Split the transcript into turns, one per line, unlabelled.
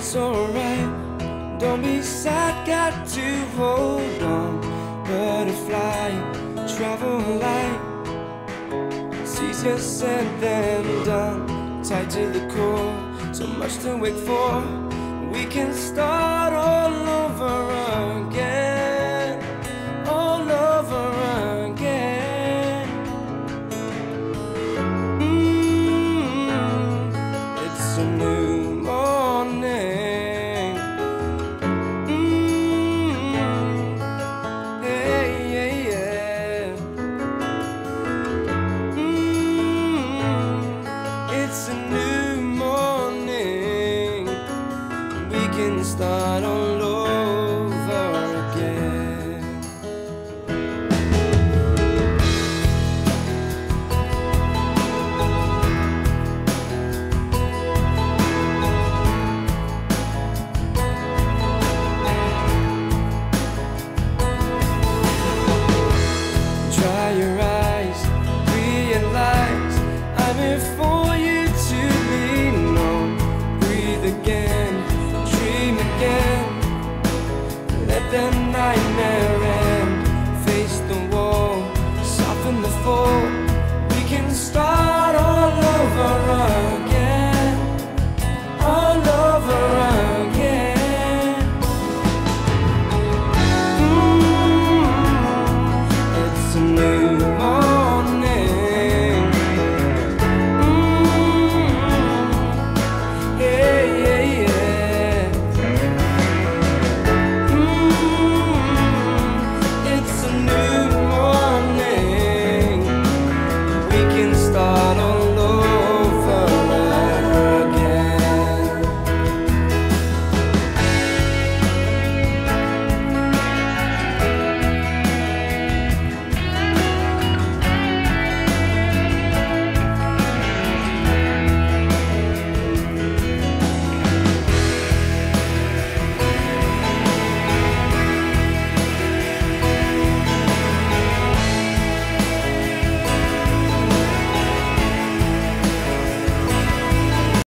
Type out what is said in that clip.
it's alright. Don't be sad, got to hold on. Butterfly, travel light. It's easier said than done. Tied to the core, so much to wait for. We can start all over again. It's a new morning. We can start over.